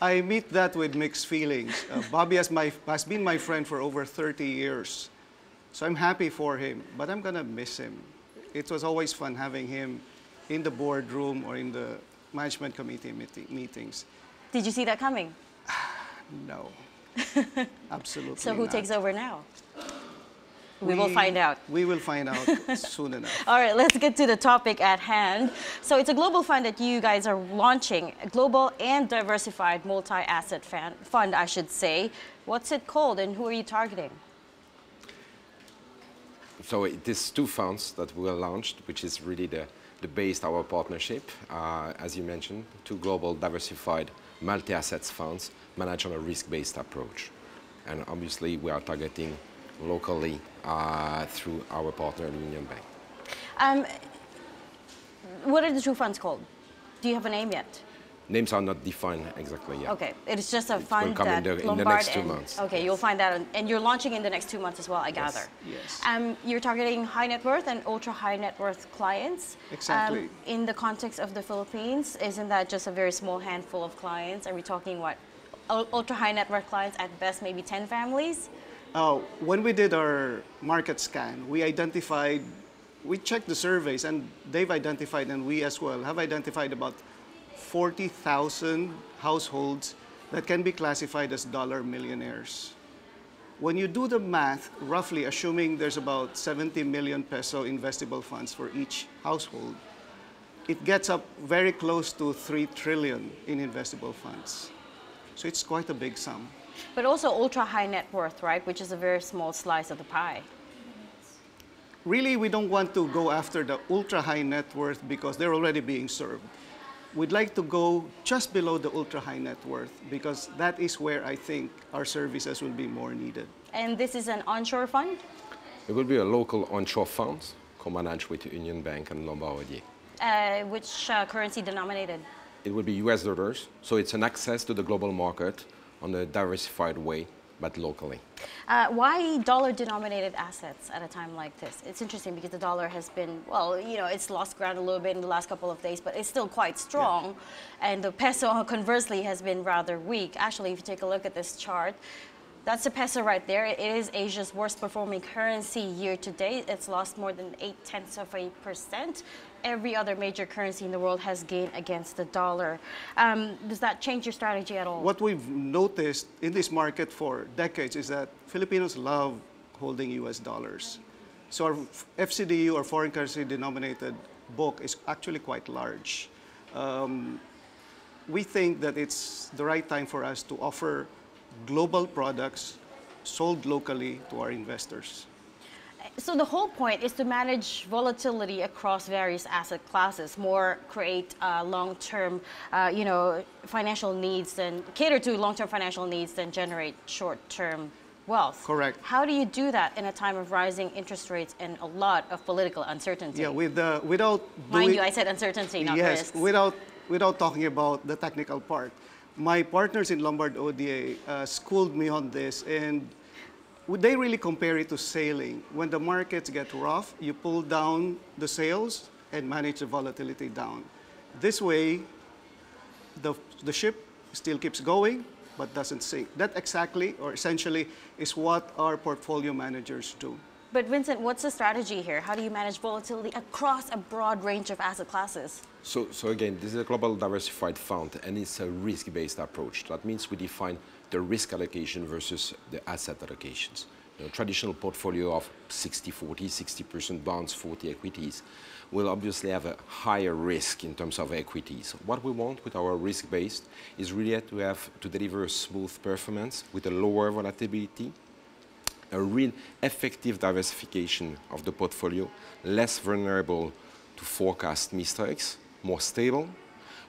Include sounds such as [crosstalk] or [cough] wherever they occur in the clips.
I meet that with mixed feelings. Uh, Bobby has, my, has been my friend for over 30 years. So I'm happy for him, but I'm going to miss him. It was always fun having him in the boardroom or in the management committee meeting, meetings. Did you see that coming? [sighs] No, [laughs] absolutely So who not. takes over now? We, will find out. We will find out [laughs] soon enough. All right, let's get to the topic at hand. So it's a global fund that you guys are launching, a global and diversified multi-asset fund, I should say. What's it called and who are you targeting? So it is two funds that we launched, which is really the, the base of our partnership. Uh, as you mentioned, two global diversified multi-assets funds managed on a risk-based approach. And obviously we are targeting locally uh, through our partner, Union Bank. Um, what are the two funds called? Do you have a name yet? Names are not defined exactly yet. Okay, it's just a will fund come in that the- in the Lombard next two and- months. Okay, you'll find that, on- and you're launching in the next two months as well, I gather. yes. Um, you're targeting high net worth and ultra high net worth clients. Exactly. Um, in the context of the Philippines, isn't that just a very small handful of clients? Are we talking what? Ultra high net worth clients at best, maybe 10 families? Uh, when we did our market scan, we identified, we checked the surveys, and they've identified, and we as well have identified about 40,000 households that can be classified as dollar millionaires. When you do the math, roughly assuming there's about 70 million peso investable funds for each household, it gets up very close to 3 trillion in investable funds. So it's quite a big sum. But also ultra high net worth, right? Which is a very small slice of the pie. really we don't want to go after the ultra high net worth because they're already being served. We'd like to go just below the ultra high net worth because that is where I think our services will be more needed. And this is an onshore fund? It will be a local onshore fund co-managed with Union Bank and Lombard Odier. Uh, which uh, currency denominated? It will be US dollars, so it's an access to the global market on a diversified way, but locally. Uh, why dollar denominated assets at a time like this? It's interesting because the dollar has been, well, you know, it's lost ground a little bit in the last couple of days, but it's still quite strong. And the peso, [laughs] conversely, has been rather weak. Actually, if you take a look at this chart, that's the peso right there. It is Asia's worst performing currency year to date. It's lost more than eight tenths of a percent. Every other major currency in the world has gained against the dollar. Um, does that change your strategy at all? What we've noticed in this market for decades is that Filipinos love holding US dollars. So our FCDU, or foreign currency denominated book, is actually quite large. Um, we think that it's the right time for us to offer global products sold locally to our investors. So the whole point is to manage volatility across various asset classes, more create uh, long-term, uh, you know, financial needs and cater to long-term financial needs than generate short-term wealth. Correct. How do you do that in a time of rising interest rates and a lot of political uncertainty? Yeah, with, uh, without Mind doing- you, I said uncertainty, not yes, risks. without, without talking about the technical part. My partners in Lombard Odier uh, schooled me on this, and would they really compare it to sailing? When the markets get rough, you pull down the sails and manage the volatility down. This way, the, the ship still keeps going but doesn't sink. That exactly, or essentially, is what our portfolio managers do. But Vincent, what's the strategy here? How do you manage volatility across a broad range of asset classes? So, so again, this is a global diversified fund and it's a risk-based approach. That means we define the risk allocation versus the asset allocations. You know, traditional portfolio of 60-40, 60% bonds, 40 equities will obviously have a higher risk in terms of equities. What we want with our risk-based is really to have to deliver a smooth performance with a lower volatility, a real effective diversification of the portfolio, less vulnerable to forecast mistakes, more stable,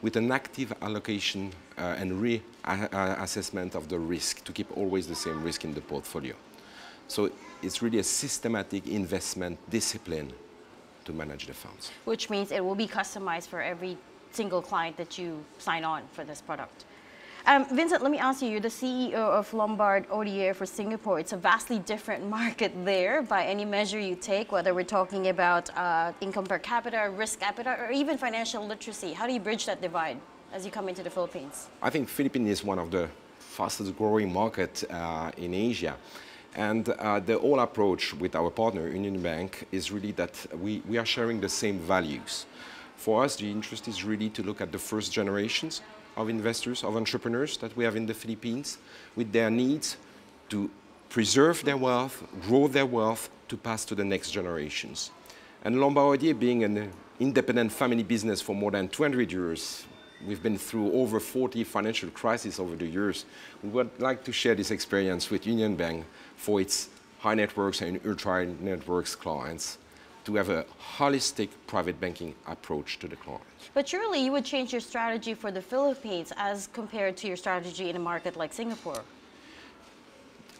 with an active allocation uh, and reassessment of the risk to keep always the same risk in the portfolio. So it's really a systematic investment discipline to manage the funds. Which means it will be customized for every single client that you sign on for this product. Um, Vincent, let me ask you, you're the CEO of Lombard Odier for Singapore. It's a vastly different [laughs] market there by any measure you take, whether we're talking about uh, income per capita, risk appetite, or even financial literacy. How do you bridge that divide? as you come into the Philippines? I think Philippines is one of the fastest growing markets uh, in Asia. And uh, the whole approach with our partner, Union Bank, is really that we, we are sharing the same values. For us, the interest is really to look at the first generations of investors, of entrepreneurs that we have in the Philippines, with their needs to preserve their wealth, grow their wealth, to pass to the next generations. And Lombard Odier, being an independent family business for more than 200 years, we've been through over 40 financial crises over the years. We would like to share this experience with Union Bank for its high networks and ultra networks clients to have a holistic private banking approach to the client. But surely you would change your strategy for the Philippines as compared to your strategy in a market like Singapore.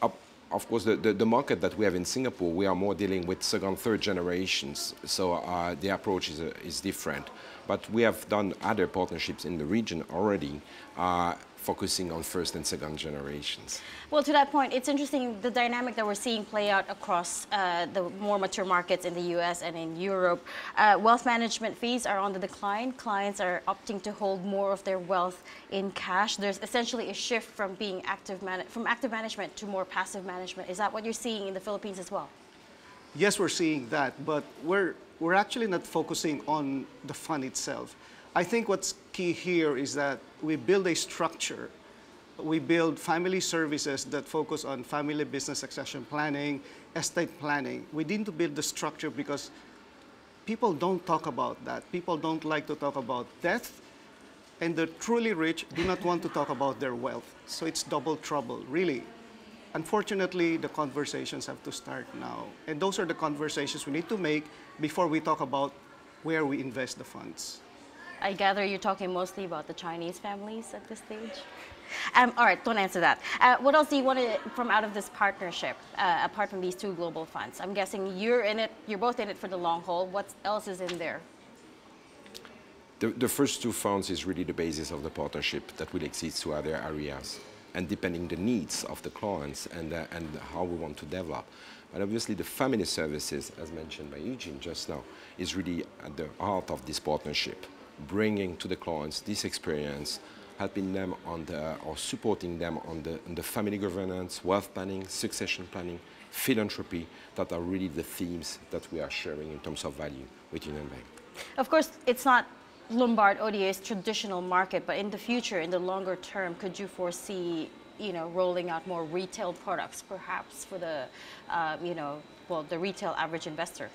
Of- Of course, the, the, the market that we have in Singapore, we are more dealing with second, third generations, so uh, the approach is, uh, is different. But we have done other partnerships in the region already, uh, focusing on first and second generations. Well, to that point, it's interesting the dynamic that we're seeing play out across uh, the more mature markets in the US and in Europe. Uh, wealth management fees are on the decline. Clients are opting to hold more of their wealth in cash. There's essentially a shift from being active man- from active management to more passive management. Is that what you're seeing in the Philippines as well? Yes, we're seeing that, but we're, we're actually not focusing on the fund itself. I think what's key here is that we build a structure. We build family services that focus on family business succession planning, estate planning. We need to build the structure because people don't talk about that. People don't like to talk about death, and the truly rich do not want to talk about their wealth. So it's double trouble, really. Unfortunately, the conversations have to start now. And those are the conversations we need to make before we talk about where we invest the funds. I gather you're talking mostly about the Chinese families at this stage. Um, all right, don't answer that. Uh, what else do you want to, from out of this partnership, uh, apart from these two global funds? I'm guessing you're in it. You're both in it for the long haul. What else is in there? The, the first two funds is really the basis of the partnership that will exist to other areas and depending the needs of the clients and, uh, and how we want to develop. But obviously the family services, as mentioned by Eugene just now, is really at the heart of this partnership, bringing to the clients this experience, helping them on the, or supporting them on the, on the family governance, wealth planning, succession planning, philanthropy, that are really the themes that we are sharing in terms of value with Union Bank. Of course, it's not Lombard Odier's traditional market, but in the future, in the longer term, could you foresee, you know, rolling out more retail products, perhaps for the, um, you know, well, the retail average investor?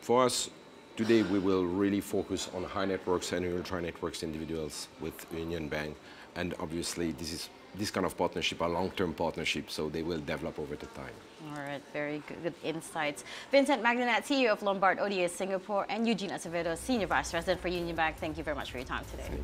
For us, today we will really focus on high networks and ultra networks individuals with Union Bank. And obviously, this is this kind of partnership are long-term partnerships, so they will develop over the time. All right, very good, good insights. Vincent Magnenat, CEO of Lombard Odier Singapore, and Eugene Acevedo, Senior Vice President for Union Bank. Thank you very much for your time today.